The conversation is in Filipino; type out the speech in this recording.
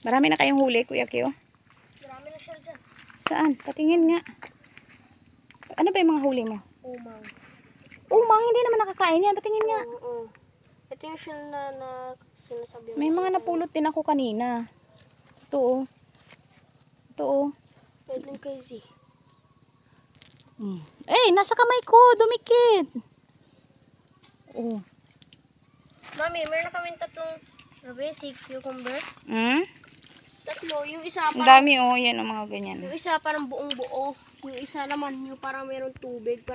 Marami na kayong huli, Kuya Kyo. Marami na siya dyan. Saan? Patingin nga. Ano ba yung mga huli mo? Umang. Umang, hindi naman nakakain yan. Patingin nga. Oo. Ito yung shell na, na sinasabi mo. May mga napulot din ako kanina. Ito oh. Ito oh. Pwede kay Z. Hmm. Eh, nasa kamay ko. Dumikit. Oh. Mami, meron na kaming tatlong sabi, si cucumber. Hmm? Tatlo. Yung isa Ang parang, dami oh. Yan ang mga ganyan. yung isa parang buong buo. Yung isa naman, yung parang meron tubig.